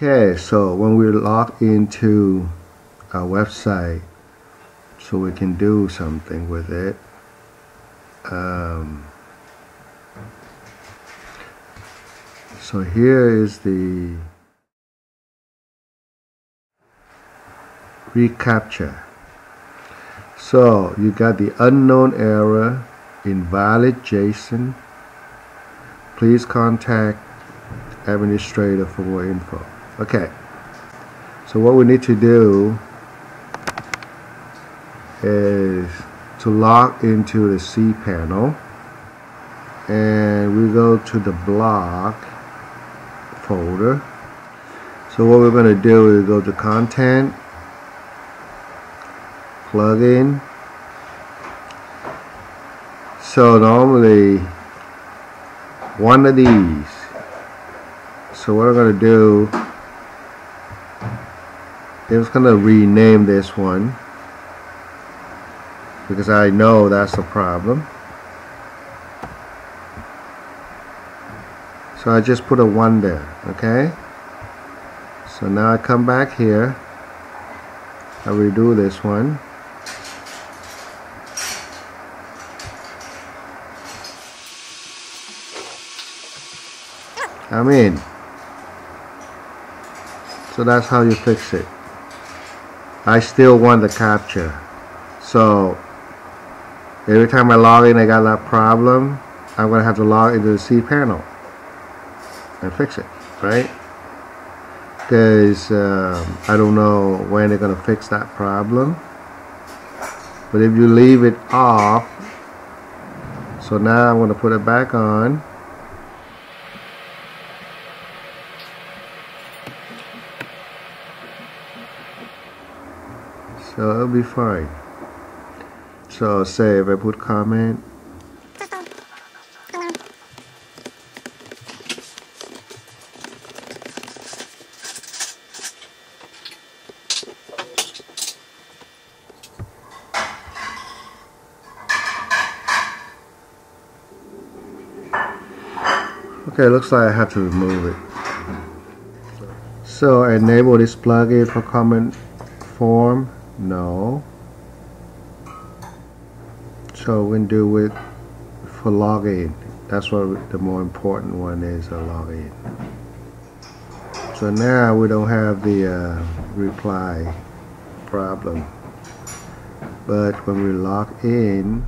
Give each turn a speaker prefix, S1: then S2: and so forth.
S1: Okay, so when we log into our website, so we can do something with it. Um, so here is the reCAPTCHA. So you got the unknown error, invalid JSON. Please contact administrator for more info. Okay. So what we need to do is to log into the C panel and we go to the blog folder. So what we're going to do is go to content, plugin. So normally one of these. So what I'm going to do is going to rename this one because I know that's a problem. So I just put a 1 there, okay? So now I come back here, I redo this one. I'm in. So that's how you fix it. I still want the CAPTCHA. So every time I log in I got that problem, I'm going to have to log into the cPanel and fix it, right? Because um, I don't know when they're going to fix that problem. But if you leave it off, so now I'm going to put it back on. So it'll be fine. So if I put comment Okay, looks like I have to remove it. So enable this plugin for comment form. No. So we can do it for login. That's what the more important one is, a login. So now we don't have the uh, reply problem. But when we log in,